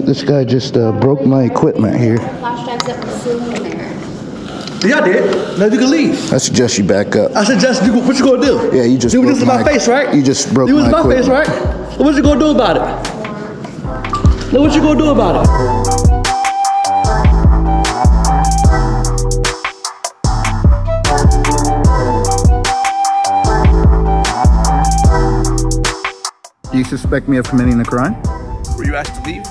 right, this guy just uh, broke my equipment here. Flash drives that were still there. Yeah, I did. Now you can leave. I suggest you back up. I suggest you. What you gonna do? Yeah, you just You broke was in my my- face, right? you just broke You was in my my face, right? equipment. What you gonna do about it? Now what you gonna do about it? Do you suspect me of committing a crime? Were you asked to leave?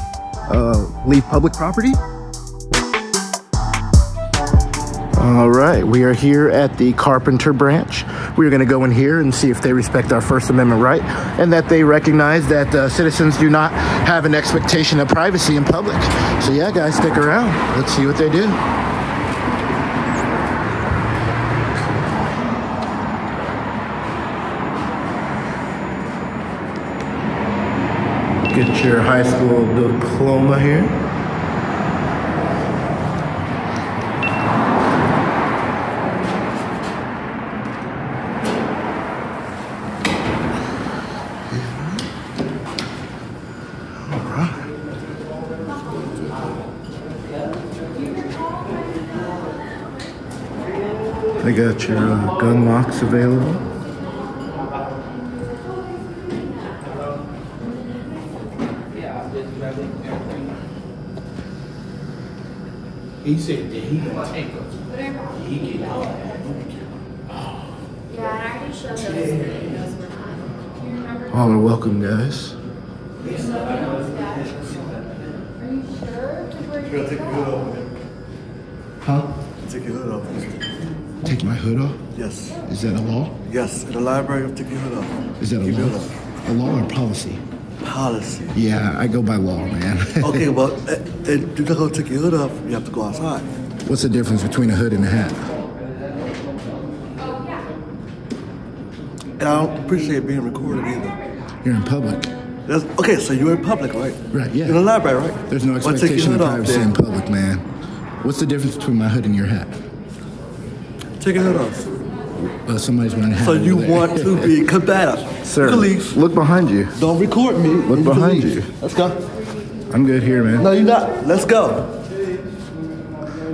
Uh, leave public property? All right, we are here at the Carpenter branch. We're going to go in here and see if they respect our First Amendment right and that they recognize that uh, citizens do not have an expectation of privacy in public. So, yeah, guys, stick around. Let's see what they do. Get your high school diploma here. They got your uh, gun locks available. He said that he gonna take us. He get out. Yeah, and I already showed those videos were not. Do you remember? All are welcome, guys. Are you sure? Because Take your hood off. Huh? Take your hood off. Take my hood off? Yes. Is that a law? Yes. In the library, take your hood off. Is that a Keep law? A law or policy? Policy. Yeah, I go by law, man. Okay, well, uh, you're not gonna take your hood off. You have to go outside. What's the difference between a hood and a hat? And I don't appreciate being recorded either. You're in public. That's, okay, so you're in public, right? Right, yeah. In the library, right? There's no Well, take your expectation of privacy in public, man. What's the difference between my hood and your hat? Take your hood off. Uh, somebody's wearing a hat. So you want to be combative. Sir, look behind you. Don't record me. Look behind you. Let's go. I'm good here, man. No, you're not. Let's go.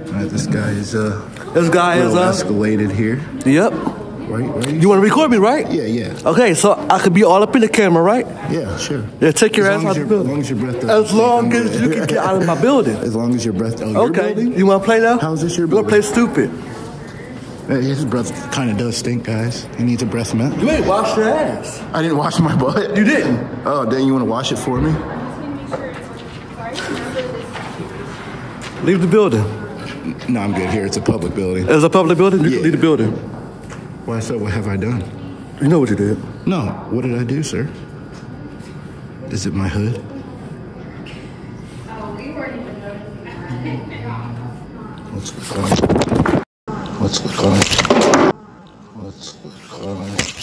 All right, this guy is uh, This guy is uh. escalated here. Yep. Right, right. You want to record me, right? Yeah, yeah, Okay, so I could be all up in the camera, right? yeah. Sure. Yeah, take your As ass out of the building. as long as your breath As long as you can get out of my building. As long as your breath. Oh, your Okay. building? You want to play now? How's this your You want to play stupid? Hey, His breath kind of does stink, guys. He needs a breath mint. You ain't wash your ass. I didn't wash my butt. You didn't. Oh, then you want to wash it for me? Leave the building. No, I'm good here. It's a public building. It's a public building. You Yeah. can leave the building. Why so? What have I done? You know what you did. No. What did I do, sir? Is it my hood? Let's look on it. Let's look on it. Let's look on it.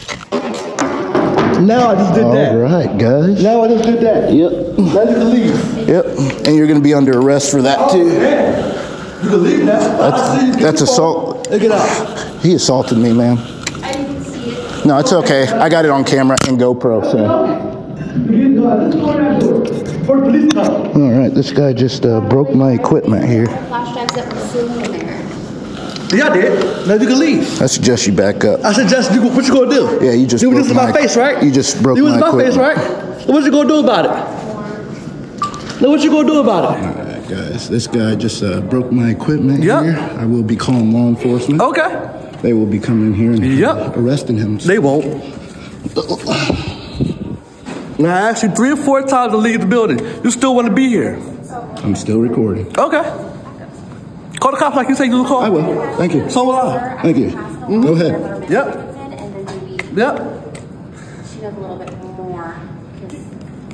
Now I just did that. All right, guys. Now I just did that. Yep. Now you can leave. Yep. And you're going to be under arrest for that too. Yeah. You can leave now. I see you. Get That's assault. Hey, Get out. He assaulted me, man. I didn't see it. No, it's okay. I got it on camera and GoPro. So. You can go out. Let's go in that door. Before the police come. All right, this guy just uh, broke my equipment here. Flash drives that were still in there. Yeah, I did. Now you can leave. I suggest you back up. I suggest you. What you gonna do? Yeah, you just You broke my, my- face, right? you just broke You was in my my face, right? What you gonna do about it? Now what you gonna do about it? All right, guys, this guy just uh, broke my equipment Yep. here. I will be calling law enforcement. Okay. They will be coming here and Yep. arresting him. They won't. Now I asked you three or four times to leave the building. You still want to be here? I'm still recording. Okay. Call the cops like you said you would call. I will. Thank you. So will I. Thank you. Go ahead. Yep. And then maybe Yep. she knows a little bit more. 'cause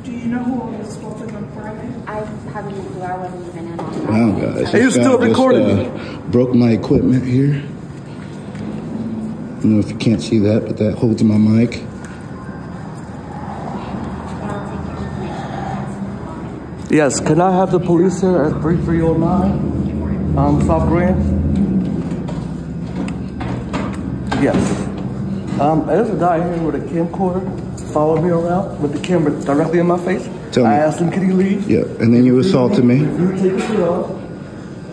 Do you know who was spoken on Friday? I haven't even, I wasn't even in on that. Wow, guys. Hey, you this guy still just, recording uh, Broke my equipment here. I don't know if you can't see that, but that holds my mic. Yes. Can I have the police here at 3309 um, South Grand? Yes. Um, there's a guy here with a camcorder following me around with the camera directly in my face. Tell me. I asked him, can he leave? Yeah, and then you assaulted me. You take shirt off.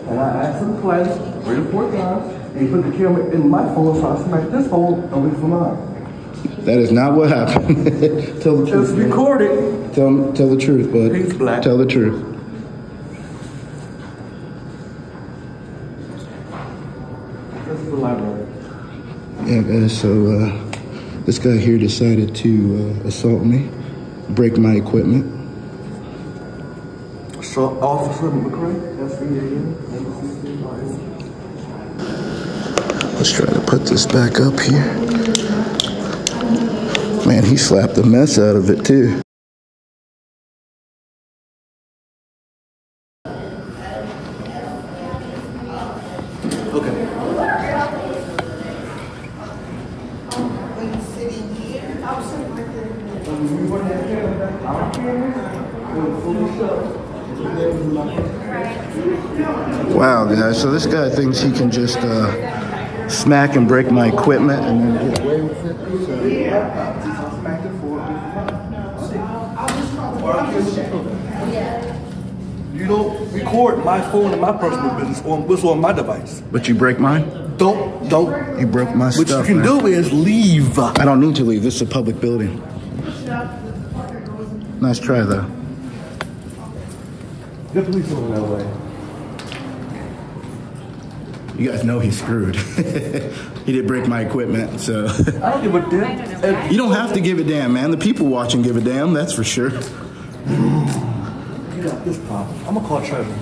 And I asked him twice, three or four times, and he put the camera in my phone, so I smacked this phone away from mine. That is not what happened. tell the It's truth. man. recorded. Tell, tell the truth, bud. He's black. Tell the truth. This is the library. Yeah, guys. So uh, this guy here decided to uh, assault me, break my equipment. So, Officer McCray. Let's try to put this back up here. Man, he slapped the mess out of it too. So this guy thinks he can just uh, smack and break my equipment and then get away with it. So, You don't record my phone and my personal business on what's on my device. but you break mine? Don't, don't. You broke my What you can man. do is leave. I don't need to leave. This is a public building. Nice try, though. The police over that way. You guys know he's screwed. he did break my equipment, so. I don't give a damn. You don't have to give a damn, man. The people watching give a damn, that's for sure. you got this problem. I'm gonna call Trevor.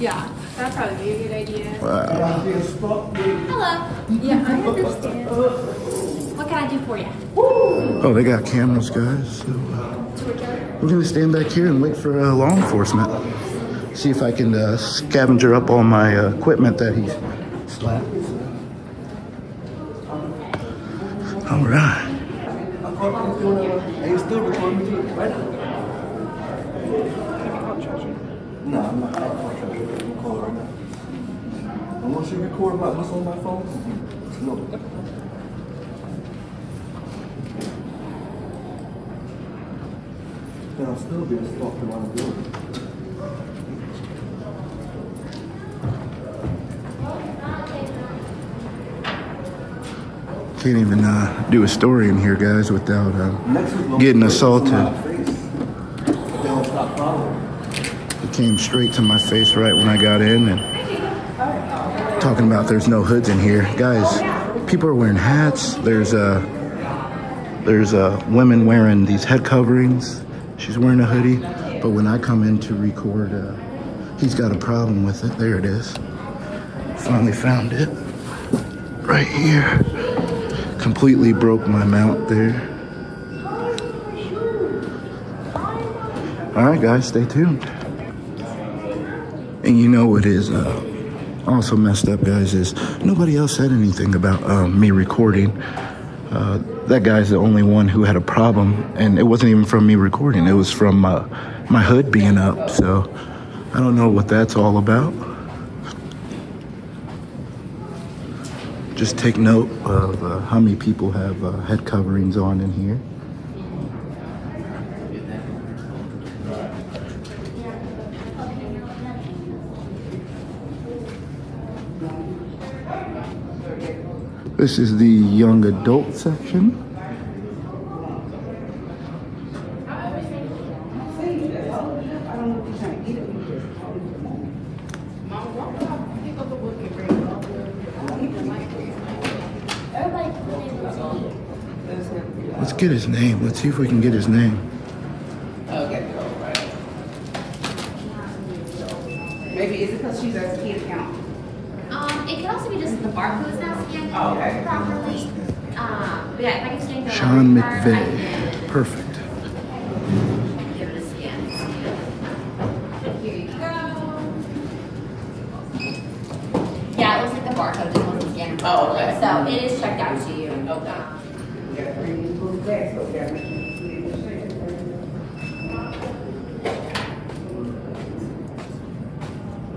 Yeah, that'd probably be a good idea. Hello. Hello. Yeah, I understand. What can I do for you? Oh, they got cameras, guys. So, uh, we're gonna stand back here and wait for uh, law enforcement. See if I can uh, scavenger up all my uh, equipment that he slapped. All right. I'm you still recording right? No, I'm not. I'm gonna call her right now. And once you record my, what's on my phone, know. Then I'll still be stalking while I'm doing it. Can't even uh, do a story in here, guys, without uh, getting assaulted. It came straight to my face right when I got in and talking about there's no hoods in here. Guys, people are wearing hats. There's uh there's uh women wearing these head coverings. She's wearing a hoodie. But when I come in to record, uh, he's got a problem with it. There it is. Finally found it. Right here. Completely broke my mount there. All right, guys, stay tuned. And you know what is uh, also messed up, guys, is nobody else said anything about um, me recording. Uh, that guy's the only one who had a problem, and it wasn't even from me recording. It was from uh, my hood being up. So I don't know what that's all about. Just take note of uh, how many people have uh, head coverings on in here. This is the young adult section. Let's get his name. Let's see if we can get his name.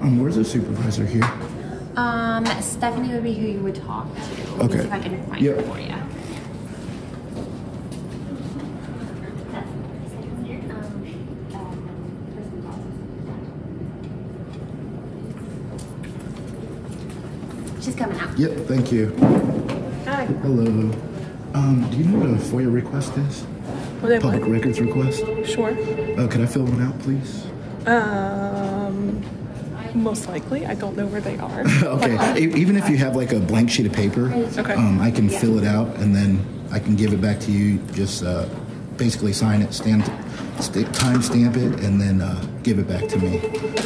Um, where's the supervisor here? Um, Stephanie would be who you would talk to. Okay. if I can find yep. her for you. She's coming out. Yep, thank you. Hi. Hello. Um, do you know what a FOIA request is? Public what? records request? Sure. Uh, can I fill one out, please? Uh, most likely. I don't know where they are. okay. E- Even if you have like a blank sheet of paper, Okay. um, I can fill it out and then I can give it back to you. Just uh, basically sign it, stamp, st- time stamp it, and then uh, give it back to me.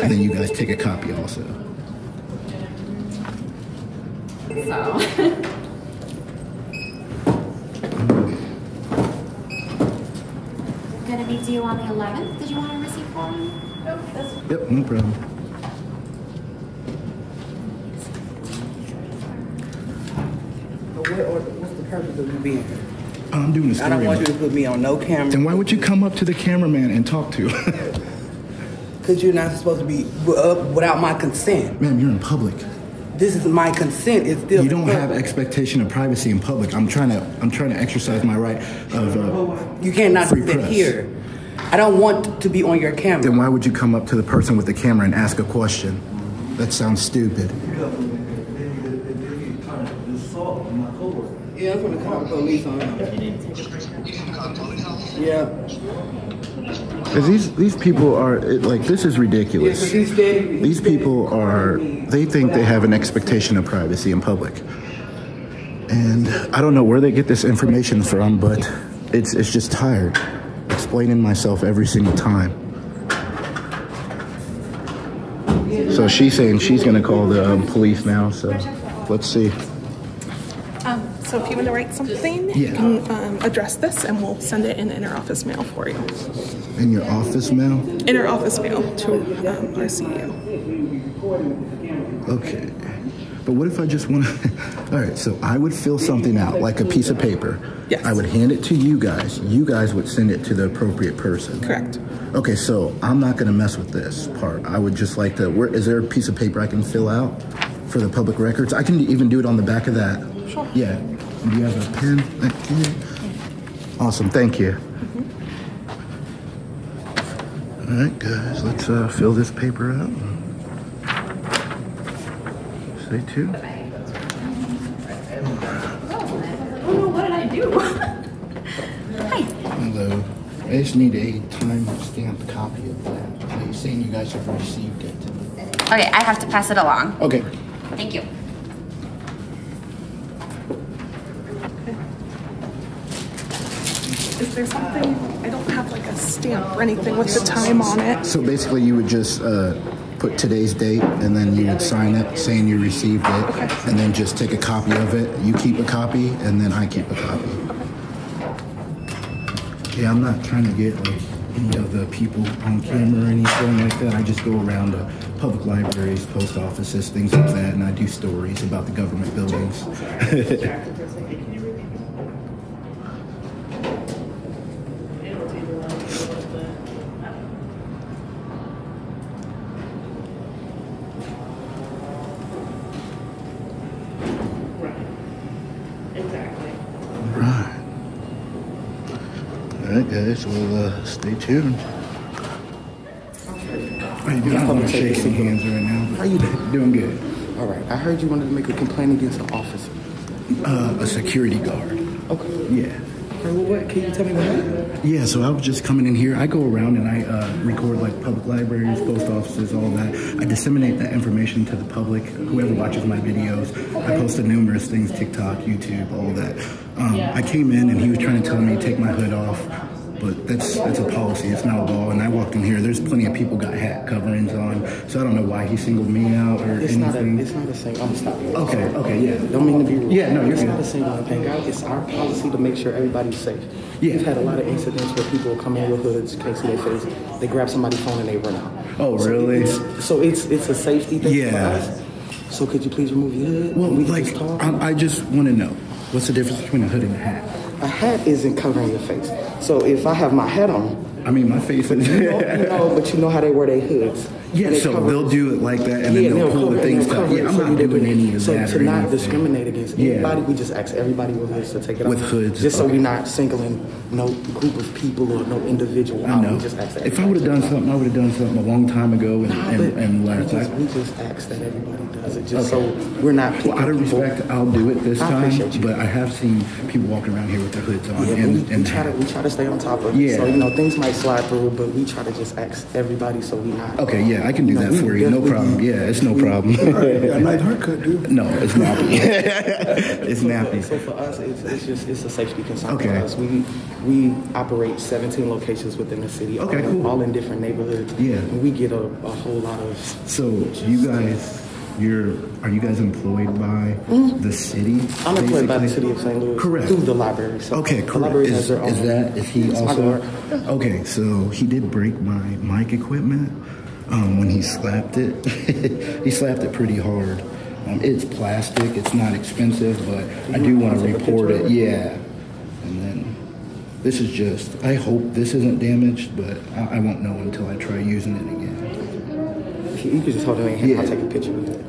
And then you guys take a copy also. So. Gonna be due on the 11th. Did you want to receive for me? Yep, no problem. But what, or what's the purpose of you being here? I'm doing a I don't want you to put me on no camera. Then why would you come up to the cameraman and talk to? Because you're not supposed to be up without my consent. Ma'am, you're in public. This is my consent. It's still. You don't have expectation of privacy in public. I'm trying to I'm trying to exercise my right of uh, You cannot that press. here. I don't want to be on your camera. Then why would you come up to the person with the camera and ask a question? That sounds stupid. Yeah, I'm gonna call the police on him. Yeah. Cause these these people are it, like this is Yeah, 'cause ridiculous. he's steady. These people are they think they have an expectation of privacy in public. And I don't know where they get this information from, but it's it's just tired explaining myself every single time. So she's saying she's gonna call the um, police now. So let's see. So if you want to write something, Yeah. you can um, address this and we'll send it in inter-office mail for you. In your office mail? Inter-office mail to um, our CEO. Okay. But what if I just want to? All right, so I would fill something out, like a piece of paper. Yes. I would hand it to you guys. You guys would send it to the appropriate person. Correct. Okay, so I'm not going to mess with this part. I would just like to. Where is there a piece of paper I can fill out for the public records? I can even do it on the back of that. Sure. Yeah. Do you have a pen? Thank you. Awesome. Thank you. All right, guys. Let's uh, fill this paper out. Say two. Oh, what did I do? Hi. Hello. I just need a time stamped copy of that, please, saying you guys have received it. Okay, I have to pass it along. Okay. Thank you. There something? I don't have like a stamp or anything with the time on it. So basically, you would just uh, put today's date, and then you would sign it saying you received it, and then just take a copy of it. You keep a copy, and then I keep a copy. Yeah, I'm not trying to get like any of the people on camera or anything like that. I just go around to public libraries, post offices, things like that, and I do stories about the government buildings. Guys. Well, uh, stay tuned. How you doing? I'm not shaking hands right now. How you doing? Doing good. All right. I heard you wanted to make a complaint against an officer. Uh, a security guard. Okay. Yeah. Okay, well, what? Can you tell me what happened? Yeah, so I was just coming in here. I go around and I uh, record like public libraries, post offices, all that. I disseminate that information to the public, whoever watches my videos. I posted numerous things, TikTok, YouTube, all that. Um, I came in and he was trying to tell me to take my hood off, but that's that's a policy, it's not a law. And I walked in here, there's plenty of people got hat coverings on, so I don't know why he singled me out or It's not a. anything. It's not a single. I'm stopping. Okay, okay, yeah. Don't mean to be rude. Yeah, no, you're It's good. not a single thing. It's our policy to make sure everybody's safe. Yeah. We've had a lot of incidents where people come in with hoods, can't see their face, they grab somebody's phone and they run out. Oh, So really? it's- So it's it's a safety thing Yeah. for us. So could you please remove your hood? Well, we like, just? I, I just want to know what's the difference between a hood and a hat? A hat isn't covering your face. So if I have my hat on, I mean, my face is. You know, you know, but you know how they wear their hoods. Yeah, so cover- they'll do it like that, and then Yeah, they'll pull the things they'll Yeah, I'm so not doing any of so that to not discriminate against Yeah. anybody, we just ask everybody with hoods to take it off With off. hoods, Just so we're not singling no group of people or no individual I out. know. We just ask If I would have done something, I would have done something a long time ago and, Nah, and, and we left. just, we just ask that everybody does it, just Okay. so we're not. Well, out of respect, I'll do it this I time. But I have seen people walking around here with their hoods on. Yeah, and, we, we and try to we try to stay on top of it. Yeah. So you know things might slide through, but we try to just ask everybody so we not. Okay, yeah, I can do No, that for you. No definitely- problem. Yeah, it's no problem. Yeah, nice haircut, dude. no, it's nappy. it's So nappy. so for us, it's, it's just it's a safety concern Okay. for us. We we operate 17 locations within the city, Okay, all, in- cool. all in different neighborhoods. Yeah. and we get a, a whole lot of. So you guys, you're are you guys employed by hmm? the city? I'm employed by the city of St. Louis Correct. through the library. So Okay, The library Is, has their own. is that is he also? Okay, so he did break my mic equipment um, when he slapped it. he slapped it pretty hard. Um, it's plastic. It's not expensive, but I do want to report it. Yeah, and then this is just. I hope this isn't damaged, but I, I won't know until I try using it again. If you, you could just hold it in your hand. I'll take a picture of it.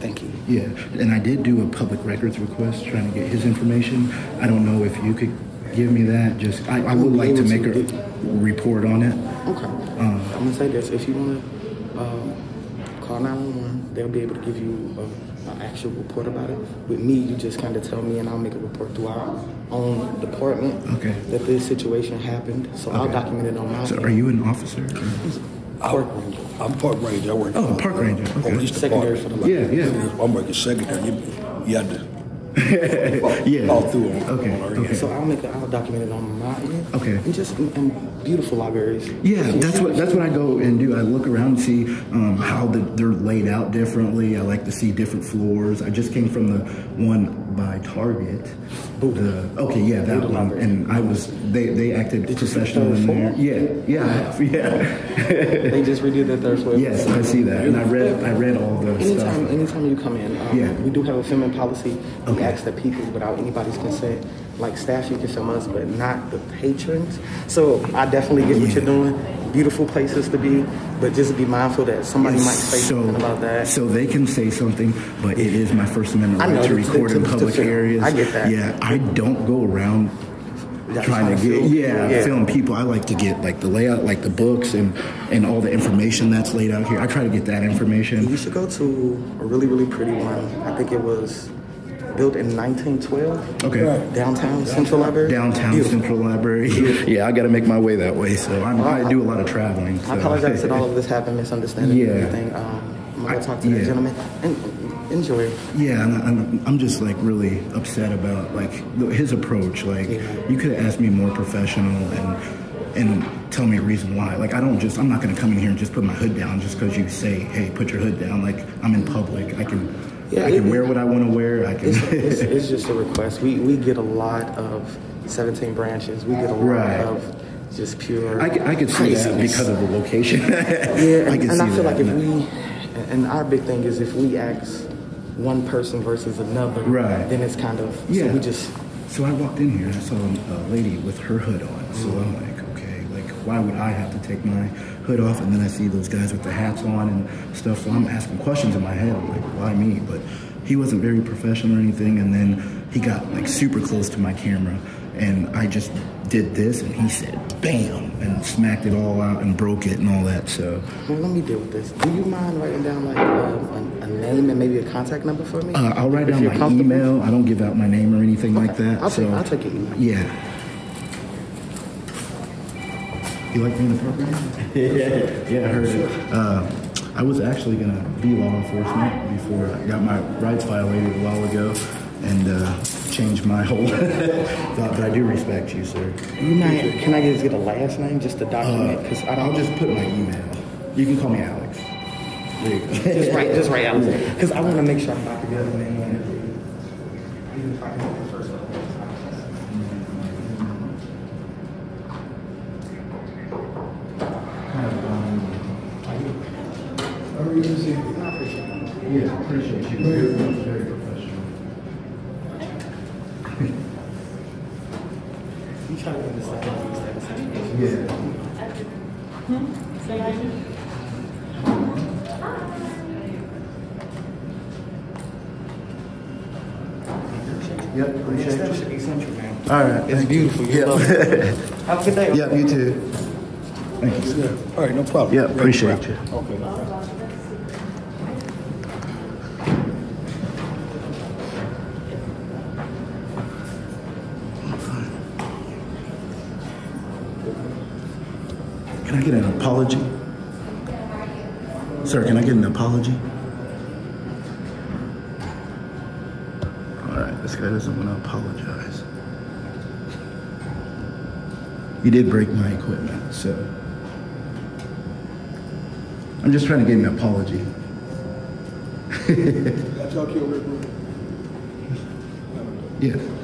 Thank you. Yeah, and I did do a public records request trying to get his information. I don't know if you could give me that. Just I, I would like to make a report on it. Okay. Um, I'm gonna say this: if you want to um, call 911, they'll be able to give you an actual report about it. With me, you just kind of tell me, and I'll make a report through our own department. Okay. That this situation happened, so I'll document it on my. So, end. are you an officer? Park ranger? I'm park ranger. I work. Oh, park ranger. Okay. Police Secondary department. for the Yeah, yeah. I'm working secondary. You, you had to Yeah. fall through on. Okay, on okay. So I'll make. I'll document it on my end. Okay. And just and, and beautiful libraries. Yeah, that's what that's what I go and do. I look around and see um, how the, they're laid out differently. I like to see different floors. I just came from the one by Target. The, okay, yeah, that Buder one. Library. And I was they they acted Did professional in there. Yeah, yeah, yeah. They just redid that third floor. yes, I see that, and I read I read all the Anytime, stuff. anytime you come in, um, Yeah. we do have a filming policy. We Okay. ask that people, without anybody's consent, like staff, you can film us, but not the patrons. So I definitely get what you're doing. Beautiful places to be, but just be mindful that somebody might say something about that. So they can say something, but it is my First Amendment right to to- record to- in to public film. areas. I get that. Yeah, I don't go around trying to trying to get film yeah. Yeah. film people. I like to get like the layout, like the books and and all the information that's laid out here. I try to get that information. You should go to a really, really pretty one. I think it was built in 1912. Okay. Downtown Central Library. Downtown Beautiful. Central Library. yeah, I got to make my way that way, so I'm, I do a lot of traveling. I apologize that all of this happened, misunderstanding Yeah. and everything. Um, I'm gonna I- talk to the yeah. gentleman and enjoy. Yeah, and I'm, I'm just like really upset about like his approach. Like Yeah. you could have asked me more professional and and tell me a reason why. Like I don't just I'm not gonna come in here and just put my hood down just because you say hey put your hood down. Like I'm in public. I can Yeah, I can it- wear what I want to wear. I can. It's, it's, it's just a request. We we get a lot of 17 branches. We get a lot Right. of just pure. I, could- I could see that because of the location. Yeah, I and, can and I feel that. like if we, and our big thing is if we ask one person versus another, Right. then it's kind of Yeah. So we just So I walked in here and I saw a lady with her hood on. So Mm-hmm. I'm like why would I have to take my hood off? And then I see those guys with the hats on and stuff. So I'm asking questions in my head. I'm like, why me? But he wasn't very professional or anything. And then he got like super close to my camera, and I just did this, and he said, "Bam!" and smacked it all out and broke it and all that. So well, let me deal with this. Do you mind writing down like um, a, a name and maybe a contact number for me? uh, I'll write If down my email. I don't give out my name or anything like that. I'll so take- I'll take your email. Yeah. You like being a program? yeah, yeah, I heard it. Uh, I was actually gonna be law enforcement before I got my rights violated a while ago, and uh, changed my whole thought. But I do respect you, sir. You might, can I just get a last name just to document? Because I Uh, I'll don't just put my email. You can call me Alex. There you go. just write just write Alex. because I want to make sure I'm not together Yeah, appreciate you. Very, very professional. you try to get this types. Yeah. Hmm? Say hi. Yep, appreciate it. It's essential, man. All right. It's beautiful. You yep. Have a good day. Yep, you too. Thank you. All right, no problem. Yeah, appreciate you. Okay. I get an apology? Sir, can I get an apology? All right, this guy doesn't want to apologize. You did break my equipment, so I'm just trying to get an apology. I talk to you quick? Yeah.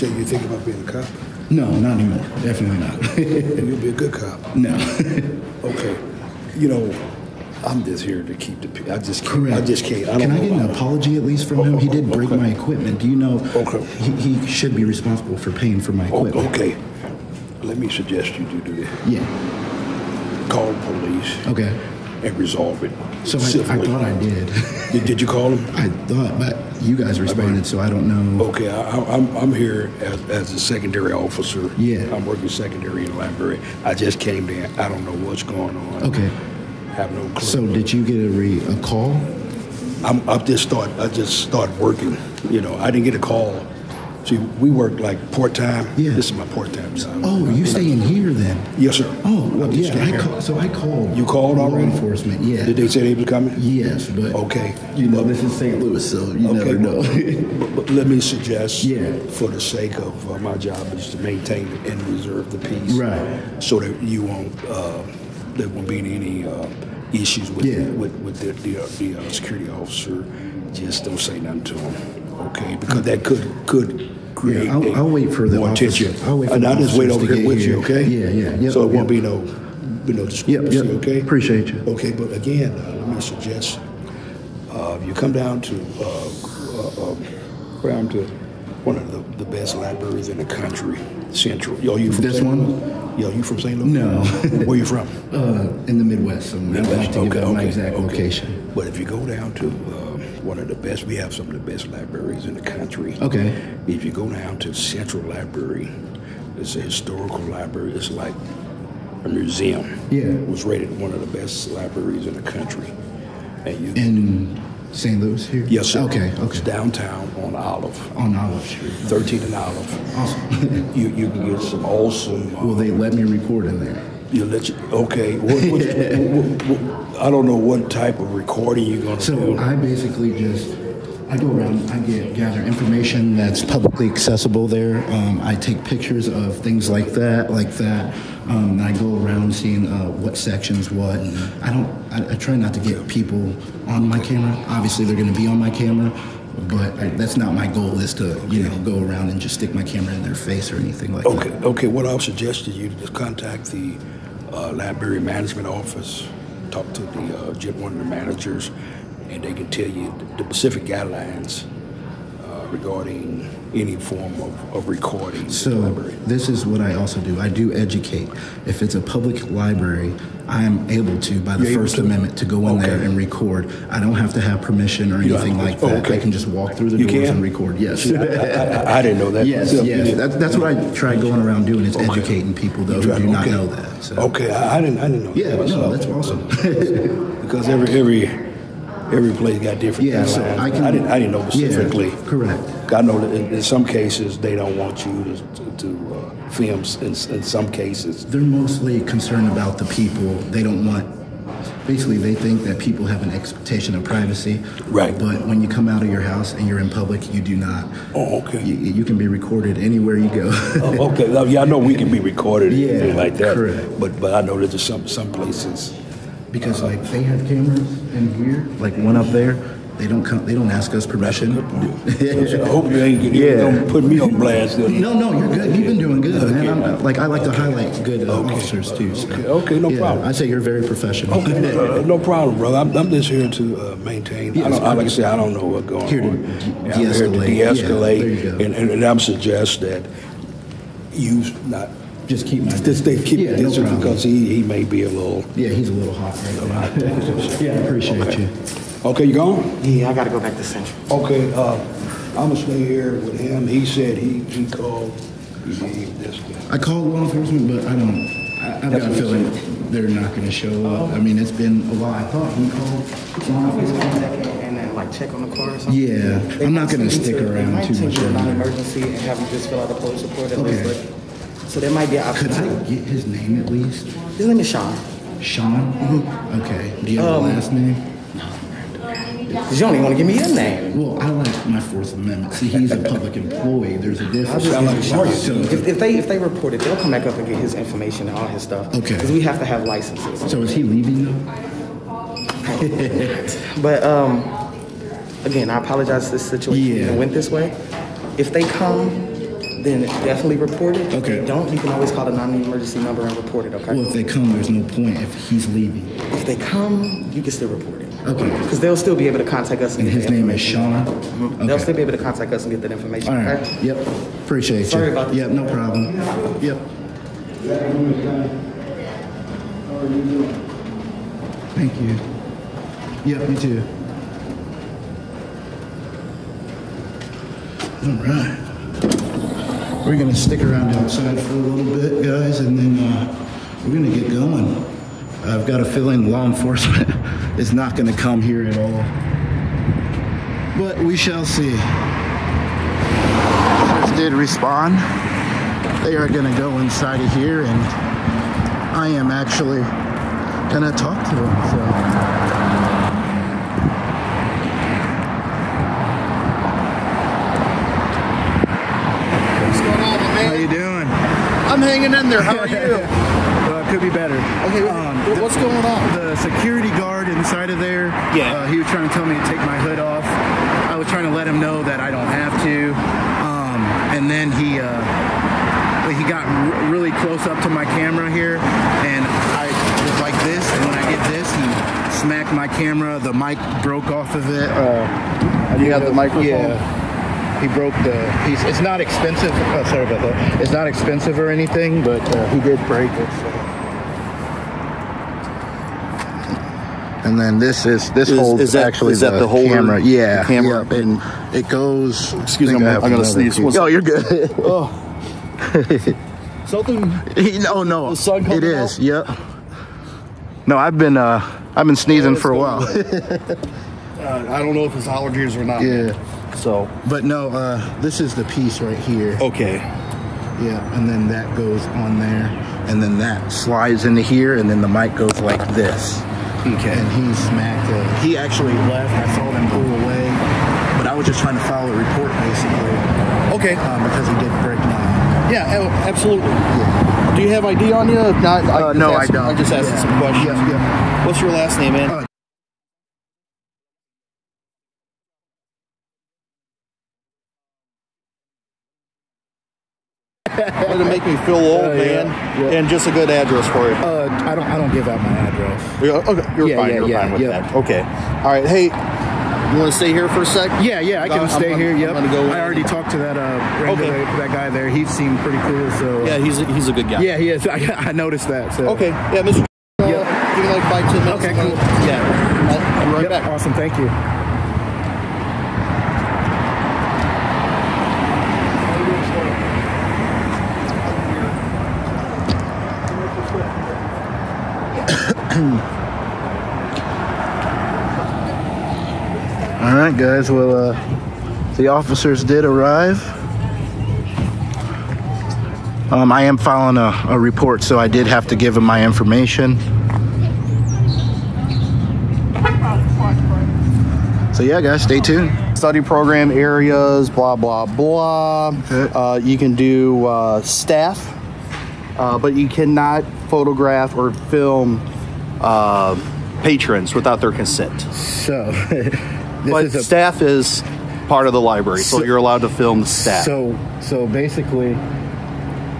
You you think about being a cop? No, not anymore. Definitely not. You'll be a good cop. no. Okay. You know, I'm just here to keep the. I just can't. Correct. I just can't. I don't Can I get an apology at least from him? He did break Okay. my equipment. Do you know? Okay. He, he should be responsible for paying for my Oh, equipment. okay. Let me suggest you do, do this. Yeah. Call police Okay. And resolve it. So I, I thought I did. Did, did you call them? I thought, but you guys responded, so I don't know. Okay, I, I- I'm, I'm here as, as a secondary officer. Yeah. I'm working secondary in the library. I just came there. I don't know what's going on. Okay. Have no clue. So did you get a re, a call? I'm, I just start. I just started working. You know, I didn't get a call. See, we work like part time. Yeah. This is my part time job. Oh, you stay in here then? Yes, sir. Oh, well, yeah. I call, so I called. You called law already? enforcement. Yeah. Did they say they was coming? Yes, but Okay. You know, this is St. Louis, so you never know. but, but let me suggest, Yeah. for the sake of uh, my job, is to maintain and reserve the peace, Right. So that you won't, uh, there won't be any uh, issues with Yeah. with, with the the, uh, the uh, security officer. Just don't say nothing to him, okay? Because that could could create. Yeah, I'll- I'll wait for the more officer- tension. I'll wait for and I'll just wait over here with you, okay? Yeah, yeah, yep, So it won't be no, be no Yep, discrepancy, yep. okay? Appreciate you. Okay, but again, uh, let me suggest uh, you come down to uh, uh, uh, down to one of the, the best libraries in the country, Central. Yo, you from This St. one? Yo, you from St. Louis? No. Where you from? Uh, in the Midwest, somewhere. I don't like to give Okay, my okay, exact okay. location. But if you go down to uh, one of the best, we have some of the best libraries in the country. Okay. If you go down to Central Library, it's a historical library. It's like a museum. Yeah. It was rated one of the best libraries in the country. And you In St. Louis here? Yes, sir. Okay, It's downtown on Olive, On Olive Street. 13 and Olive. Awesome. You you can get some awesome. Uh, Will they let me record in there? you let you, okay. What, what, what, what, I don't know what type of recording you're gonna So do. I basically just I go around, I get gather information that's publicly accessible there. Um, I take pictures of things like that, like that. Um, I go around seeing uh, what sections what. I don't. I, I try not to get people on my camera. Obviously, they're going to be on my camera, but I, that's not my goal. Is to you know go around and just stick my camera in their face or anything like Okay, that. okay. What I'll suggest to you to just contact the uh, library management office, talk to the uh, one of the managers, and they can tell you the specific guidelines uh, regarding any form of, of recording. So this is what I also do. I do educate. If it's a public library, I am able to, by the You're First to? Amendment, to go in there and record. I don't have to have permission or anything like that. okay. I can just walk through the You doors can? and record. Yes. See, I, I, I, didn't know that. yes, myself. yes. You That's, that's what I try going around doing is oh Okay. educating people though who do not okay. know that. So. Okay, I, I didn't. I didn't know. Yeah, that no, that's awesome. because every every every place got different yeah, so. I can. I didn't. I didn't know Yeah, specifically. correct. I know that in, in some cases they don't want you to, to, to uh, film. In, in some cases, They're mostly concerned about the people. They don't want. Basically, they think that people have an expectation of privacy. Right. But when you come out of your house and you're in public, you do not. Oh, okay. You, you can be recorded anywhere you go. Oh, okay. Now, yeah, I know we can be recorded Yeah, like that. correct. But but I know that there's some some places. because like they have cameras in here, like one up there, They don't come. They don't ask us permission. I hope you ain't you Yeah. don't put me on blast. No, no, you're good. You've been doing good, man. I'm, like I like to highlight good uh, officers too. So. Okay, okay, no Yeah, problem. I'd say you're very professional. Uh, no problem, brother. I'm, I'm just here to uh, maintain. I don't, I, like I said, I don't know what's going Here to on. de- I'm here to de-escalate. Yeah, there you go. and, and, and I'm suggest that you not Just keep my stay keep yeah, it no distance because he, he may be a little. Yeah, he's a little hot right now. yeah, I appreciate you. Okay, you gone? Yeah, I gotta go back to Central. Okay, uh, I'm gonna stay here with him. He said he he called. He gave this. guy. I called law enforcement, but I don't. I, I've got a feeling they're not going to show up. I mean, it's been a while. I thought he called law enforcement. come back in and then like check on the car or something. Yeah, They I'm not might gonna send you stick to- around they might too send much you to longer. non-emergency and have you just fill out a police report at Okay. least. But, so there might be an Could option. I get his name at least? His name is Sean. Sean? Okay. Do you have Um, a last name? Cause you don't even want to give me your name. Well, I like my Fourth Amendment. See, he's a public employee. There's a difference. Sound like. So, If, if they if they report it, they'll come back up and get his information and all his stuff. Okay. Because we have to have licenses. so is he leaving though? But um, again, I apologize. This situation Yeah. went this way. If they come, then definitely report it. Okay. If they don't, you can always call the non-emergency number and report it. Okay. Well, if they come, there's no point if he's leaving. if they come, you can still report it. Okay. Because they'll still be able to contact us. And get his name is. Sean? They'll still be able to contact us and get that information. All right. Okay. Yep. Appreciate you. Sorry about this. Yep. No problem. Yep. Thank you. Yep. You too. All right. We're gonna stick around outside for a little bit, guys, and then uh, we're gonna get going. I've got a feeling law enforcement is not gonna come here at all, but we shall see officers did respond. They are going to go inside of here, and I am actually going to talk to them. So. What's going on, my How you doing? I'm hanging in there. How are you? could be better. Okay, Um, what's going on? The security guard inside of there, Yeah. uh, he was trying to tell me to take my hood off. I was trying to let him know that I don't have to. Um, and then he uh, he got r- really close up to my camera here, and I was like this. And when I did this, he smacked my camera. The mic broke off of it. Uh, You got the microphone? Yeah. He broke the piece. It's not expensive. Oh, sorry about that. It's not expensive or anything, but uh, he did break it. so. And then this is this Is- holds is that- actually is that the holder? camera. Yeah, The camera? Yep, and it goes. Excuse me, I I'm gonna sneeze. piece. What's- Oh, you're good. Oh. Something. no, no, The sun it is. out? Yep. No, I've been uh, I've been sneezing for a while. Uh, I don't know if it's allergies or not. yeah, So. but no, uh, this is the piece right here. Okay. Yeah, and then that goes on there, and then that slides into here, and then the mic goes like this. Okay. And he smacked it. He actually left. I saw them pull away, but I was just trying to file a report basically Okay. um, because he did break. Yeah, absolutely. Yeah. Do you have ID on you? If not, I Uh, no, asked- I don't. I just asked Yeah. some questions. Yep, yep. What's your last name, man? Uh, To make me feel old, Uh, man. yeah. And just a good address for you. Uh, I don't. I don't give out my address. You're, okay, you're yeah, fine. yeah, you're yeah, fine with yeah. that. Okay. All right. Hey, you want to stay here for a sec? Yeah, yeah, I can I'm stay gonna- here. I'm gonna go I already talked to that uh, Okay. that, guy there. He seemed pretty cool. So Yeah, he's a, he's a good guy. yeah, he is. I, I noticed that. So Okay. Yeah, Mr. Uh, Give me like five, ten minutes. Okay, cool. Yeah. I'll be right Yep, back. Awesome. Thank you. All right, guys. Well, uh, the officers did arrive. Um, I am filing a, a report, so I did have to give them my information. So yeah, guys, stay tuned. Study program areas, blah, blah, blah. Okay. Uh, you can do uh, staff, uh, but you cannot photograph or film uh, patrons without their consent. So, This but is staff is part of the library, so, So- you're allowed to film the staff. So, so basically,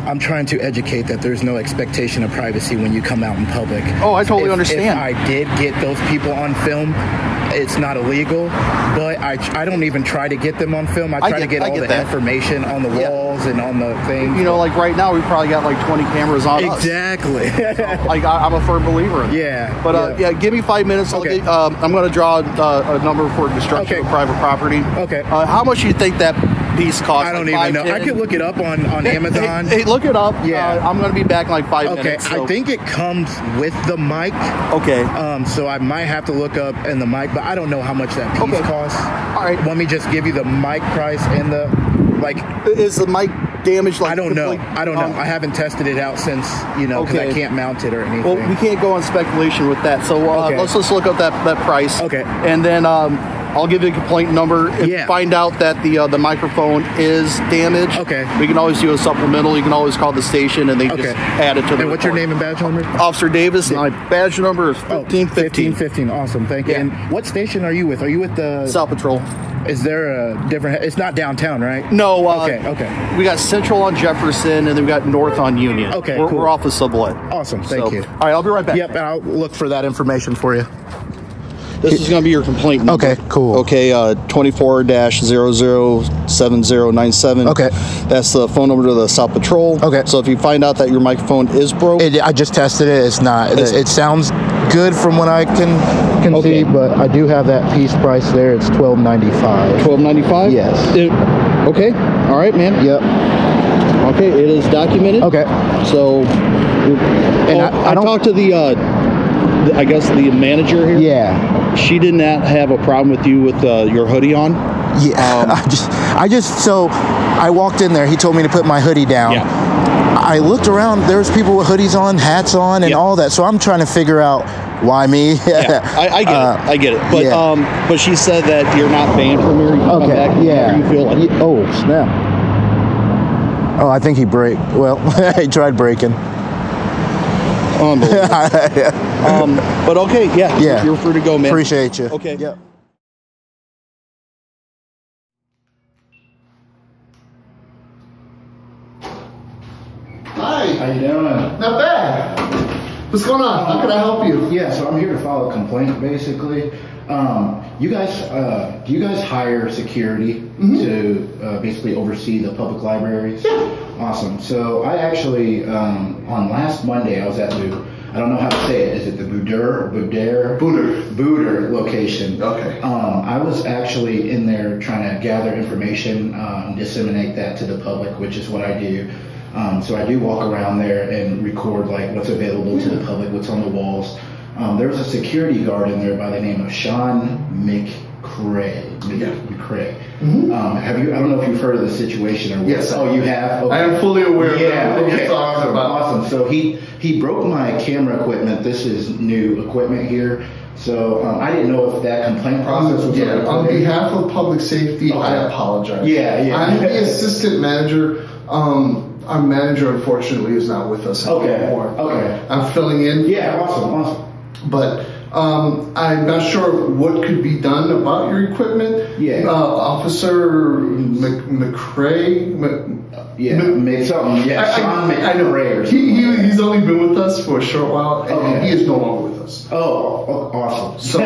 I'm trying to educate that there's no expectation of privacy when you come out in public. Oh, I totally If- understand. If I did get those people on film, it's not illegal, but I, I don't even try to get them on film. I I try to get- get I all get the that. information on the Yeah. walls and on the things. you know, like right now, we probably got like 20 cameras on us. exactly. Like I, I'm a firm believer in. Yeah, But uh, yeah. yeah. give me five minutes. I'll Okay. get, um, I'm going to draw uh, a number for destruction Okay. of private property. Okay. Uh, how much do you think that piece costs? I don't Like even know. I could look it up on, on Hey, Amazon. Hey, hey, look it up. Yeah. Uh, I'm going to be back in like five okay, minutes. so- I think it comes with the mic. Okay. Um, so I might have to look up in the mic, but I don't know how much that piece Okay. costs. All right. Let me just give you the mic price and the like. Is the mic damaged? Like I don't know. I don't know. um, I haven't tested it out since you know because I can't mount it or anything. Well, we can't go on speculation with that. So uh, Okay. let's just look up that, that price. Okay. And then um, I'll give you a complaint number. If Yeah. find out that the uh, the microphone is damaged, Okay. we can always do a supplemental. You can always call the station and they Okay. just add it to the and what's your name and badge number? Officer Davis. My badge number is Oh, 1515. 1515. Awesome. Thank you. Yeah. And what station are you with? Are you with the? South Patrol. Is there a different? It's not downtown, right? No. Uh, Okay, okay. We got Central on Jefferson and then we got North on Union. Okay, We're, cool. we're off of Sublette. Awesome. Thank So- you. All right, I'll be right back. Yep. And I'll look for that information for you. This is going to be your complaint number. Okay, cool. Okay, uh, 24-007097. Okay. That's the phone number to the South Patrol. Okay. So if you find out that your microphone is broke, It, I just tested it. It's not. It, it sounds good from what I can can Okay. see, but I do have that piece price there. It's twelve ninety five. 1295 Yes. okay. All right, man. Yep. Okay, it is documented. Okay. So, and I- I I, talked to the, uh, the- I guess the manager here. Yeah. She did not have a problem with you with uh, your hoodie on. Yeah. I just. I just. So I walked in there. He told me to put my hoodie down. Yeah. I looked around. There's people with hoodies on, hats on, and Yeah. all that. So I'm trying to figure out why me. Yeah, I, I get Uh, it. I get it. But yeah. um, but she said that you're not banned from here. You come Okay. back yeah. You feel like. Oh snap. Oh, I think he break. Well, he tried breaking. Unbelievable. um, but okay, yeah, Yeah. you're free to go, man. Appreciate you. Okay. Yep. Hi. How you doing? Not bad. What's going on? How can I help you? Yeah, so I'm here to file a complaint, basically. Um, you guys, uh, do you guys hire security to uh, basically oversee the public libraries? Yeah. Awesome. So I actually, um, on last Monday, I was at the, I don't know how to say it. Is it the Bouder, Bouder? Buder. Buder location. Okay. Um, I was actually in there trying to gather information, um, disseminate that to the public, which is what I do. Um, so I do walk around there and record like what's available to the public, what's on the walls. Um, there was a security guard in there by the name of Sean McCray. Mc- Yeah. McCray. Um, have you? I don't know if you've heard of the situation or what. Yes. Oh, you have. Okay. I am fully aware of Yeah. everything Okay. Awesome. about. Awesome. So he he broke my camera equipment. This is new equipment here. So um, I didn't know if that complaint process was yeah, on behalf of public safety, I apologize. Yeah, yeah. I'm the assistant manager. Um, our manager, unfortunately, is not with us Okay, anymore. okay. I'm filling in. Yeah, awesome, awesome. But um, I'm not sure what could be done about your equipment. Yeah. Uh, Officer Mc, McCray. Mc, Yeah, Mc- something. Yeah, I, Sean I, I know. He, he, he's only been with us for a short while, and Okay. he is no longer with us. Oh, oh, awesome. So,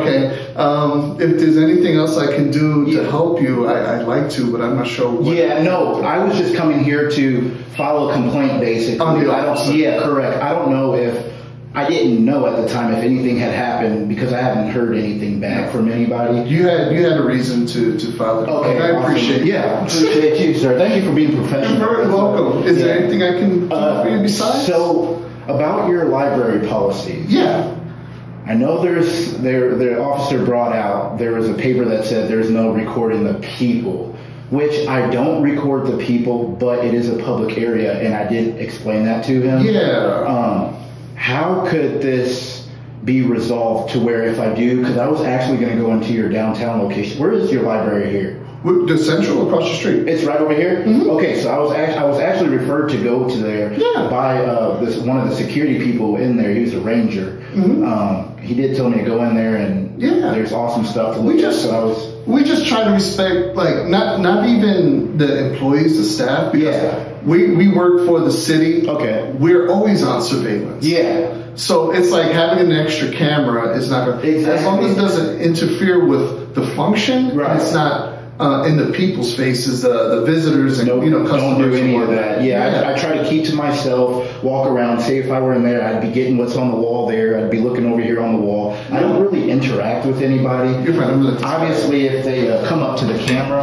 okay. Um, if there's anything else I can do to Yeah. help you, I, I'd like to, but I'm not sure what. Yeah, no, I was just coming here to file a complaint, basically. I don't, yeah, correct. I don't know if I didn't know at the time if anything had happened because I haven't heard anything back from anybody. You had you had a reason to, to file the Okay. I appreciate it. Yeah, appreciate you, sir. Thank you for being professional. You're very welcome. Is there anything I can do Uh, for you besides? So, about your library policies. yeah. I know there's there the officer brought out there was a paper that said there's no recording the people, which I don't record the people, but it is a public area, and I did explain that to him. Yeah. Um, how could this be resolved to where if I do, because I was actually going to go into your downtown location. Where is your library here? The central across the street. It's right over here. Okay, so I was act- I was actually referred to go to there Yeah. by uh, this one of the security people in there. He was a ranger. Um, he did tell me to go in there and Yeah. there's awesome stuff We just So I was we just try to respect like not not even the employees, the staff. Because Yeah. We we work for the city. Okay. We're always on surveillance. yeah. So it's like having an extra camera is not going to, as long as it doesn't interfere with the function, Right. it's not uh, in the people's faces, the, the visitors and, you know, customers. don't do any of that. Yeah, I, I try to keep to myself, walk around. Say if I were in there, I'd be getting what's on the wall there. I'd be looking over here on the wall. I don't really interact with anybody. You're. I'm Obviously, if they uh, come up to the camera,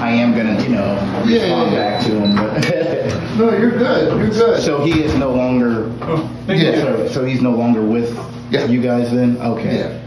I am gonna, you know, respond Yeah, yeah, yeah. back to them. But No, you're good. You're good. so he is no longer. Yeah. So, so he's no longer with Yeah. you guys then. Okay.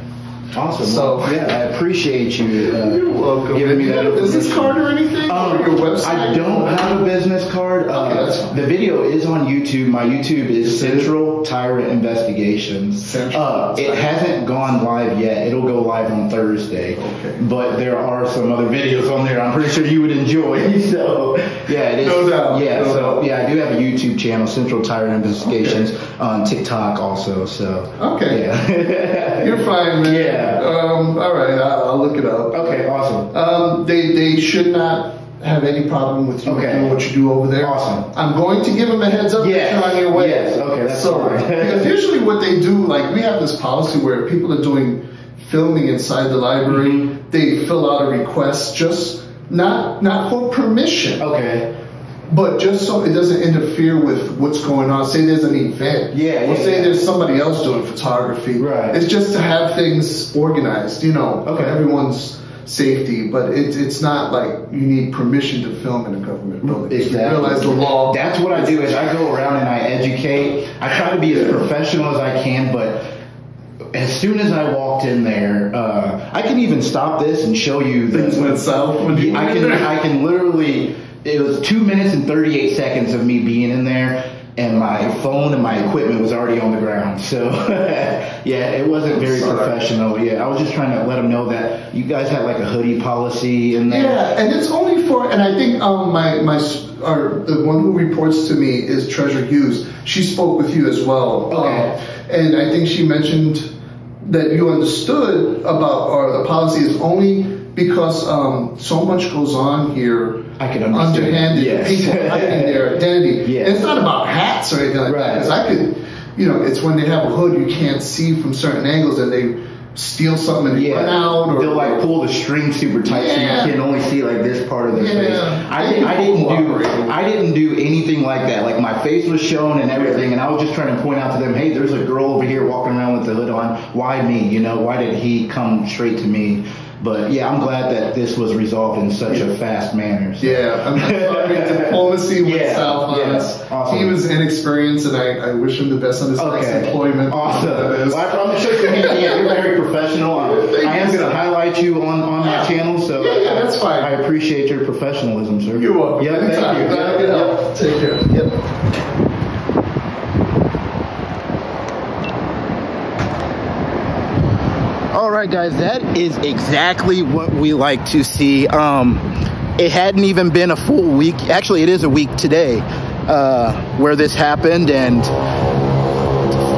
Awesome. So- Well, yeah, I appreciate you. Uh, You're welcome. Giving me you that got a business card or anything? Um, or your website? I don't have a business card. Uh, Okay, that's fine. the video is on YouTube. My YouTube is Central Tyrant Investigations. Central Uh, it hasn't gone live yet. It'll go live on Thursday. Okay. But there are some other videos on there. I'm pretty sure you would enjoy. So yeah, it is. No doubt, Yeah. no so doubt. yeah, I do have a YouTube channel, Central Tyrant Investigations, on TikTok also. So Okay. Yeah. You're fine, man. Yeah. Um, all right, I'll, I'll look it up. okay. Awesome. Um, they they should not have any problem with you Okay. doing what you do over there. Awesome. I'm going to give them a heads up Yes. you're on your way. Yes. Okay, that's so fine. because usually what they do, like we have this policy where people are doing filming inside the library, Mm-hmm. they fill out a request just not not for permission, Okay. But just so it doesn't interfere with what's going on. Say there's an event, Yeah, or yeah, say yeah. there's somebody else doing photography. Right. It's just to have things organized, you know, Okay. for everyone's safety. But it's it's not like you need permission to film in a government building. You Exactly. realize the law. That's what I do is I go around and I educate. I try to be as professional as I can, but as soon as I walked in there, uh, I can even stop this and show you the, Things went south I can. I can literally it was two minutes and thirty eight seconds of me being in there and my phone and my equipment was already on the ground. So yeah, it wasn't very Sorry. professional. Yeah, I was just trying to let them know that you guys had like a hoodie policy in there. Yeah, and it's only for, and I think um, my my or the one who reports to me is Treasure Hughes. She spoke with you as well, Okay. Um, and I think she mentioned that you understood about or the policy is only because um, so much goes on here. I can understand. Underhanded Yes. people hiding their identity. Yes. It's not about hats or anything like that. Right. Because I could, you know, it's when they have a hood you can't see from certain angles and they steal something and they run out or they'll like pull the string super tight Yeah. so you can only see like this part of their Yeah. face. I, didn't- I didn't do I didn't do anything like that. Like my face was shown and everything, and I was just trying to point out to them, hey, there's a girl over here walking around with the hood on. Why me? You know, why did he come straight to me? But yeah, I'm glad that this was resolved in such a fast manner. so. Yeah, I'm sorry. Diplomacy went Yeah, south yes, awesome. He was inexperienced, and I, I wish him the best on his next Okay. employment. Awesome. Well, I promise you, yeah, you're very professional. I, I am going to highlight you on, on my channel, so Yeah, yeah, that's fine. I appreciate your professionalism, sir. You're welcome. Yeah, thank you. I could help. Take care. Yep. Right, guys, that is exactly what we like to see. Um, it hadn't even been a full week. Actually, it is a week today uh, where this happened, and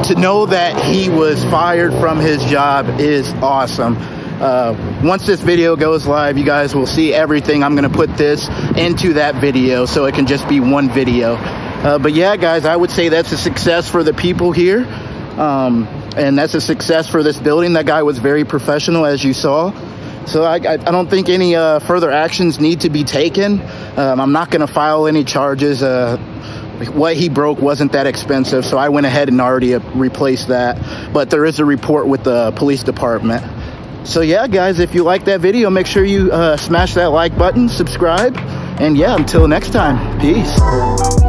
to know that he was fired from his job is awesome. Uh, once this video goes live, you guys will see everything. I'm going to put this into that video so it can just be one video. Uh, but yeah, guys, I would say that's a success for the people here. Um, and that's a success for this building. That guy was very professional, as you saw. So I, I, don't think any uh, further actions need to be taken. Um, I'm not going to file any charges. Uh, what he broke wasn't that expensive, so I went ahead and already uh, replaced that. But there is a report with the police department. So yeah, guys, if you like that video, make sure you uh, smash that like button, subscribe, and yeah, until next time, peace.